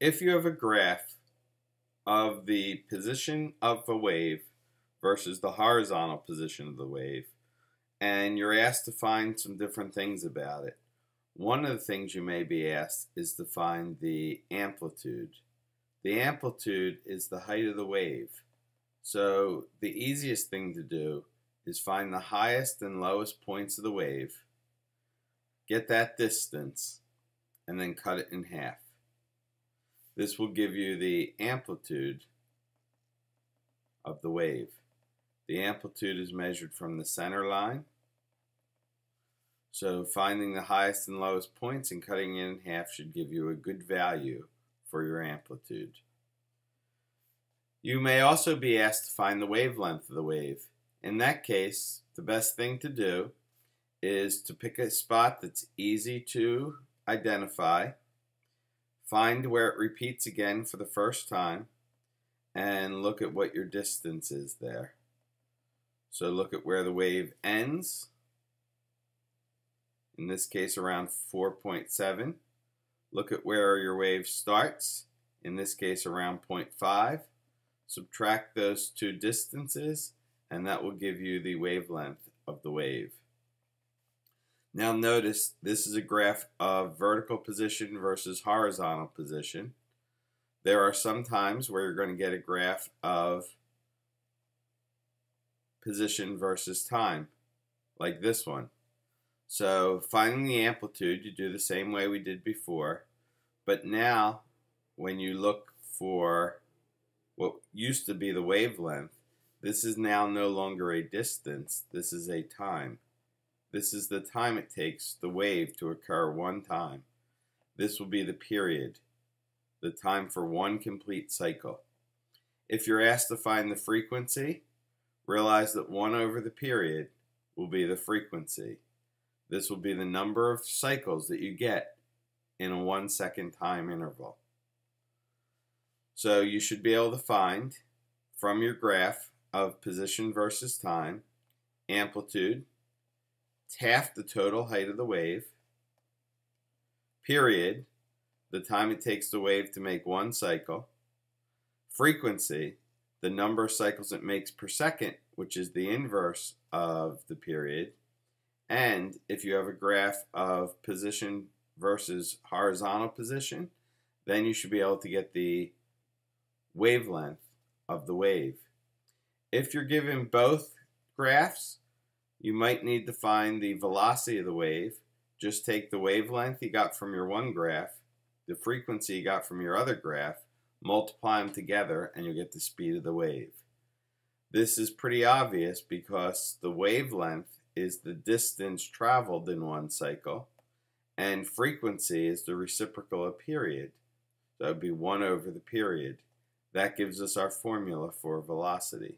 if you have a graph of the position of a wave versus the horizontal position of the wave, and you're asked to find some different things about it, one of the things you may be asked is to find the amplitude. The amplitude is the height of the wave. So the easiest thing to do is find the highest and lowest points of the wave, get that distance, and then cut it in half. This will give you the amplitude of the wave. The amplitude is measured from the center line. So finding the highest and lowest points and cutting it in half should give you a good value for your amplitude. You may also be asked to find the wavelength of the wave. In that case, the best thing to do is to pick a spot that's easy to identify Find where it repeats again for the first time and look at what your distance is there. So look at where the wave ends, in this case around 4.7. Look at where your wave starts, in this case around 0.5. Subtract those two distances and that will give you the wavelength of the wave. Now notice this is a graph of vertical position versus horizontal position. There are some times where you're going to get a graph of position versus time, like this one. So finding the amplitude, you do the same way we did before, but now when you look for what used to be the wavelength, this is now no longer a distance, this is a time. This is the time it takes the wave to occur one time. This will be the period, the time for one complete cycle. If you're asked to find the frequency, realize that 1 over the period will be the frequency. This will be the number of cycles that you get in a one second time interval. So you should be able to find from your graph of position versus time, amplitude, half the total height of the wave, period, the time it takes the wave to make one cycle, frequency, the number of cycles it makes per second, which is the inverse of the period, and if you have a graph of position versus horizontal position, then you should be able to get the wavelength of the wave. If you're given both graphs, you might need to find the velocity of the wave. Just take the wavelength you got from your one graph, the frequency you got from your other graph, multiply them together, and you'll get the speed of the wave. This is pretty obvious because the wavelength is the distance traveled in one cycle, and frequency is the reciprocal of period. So it would be 1 over the period. That gives us our formula for velocity.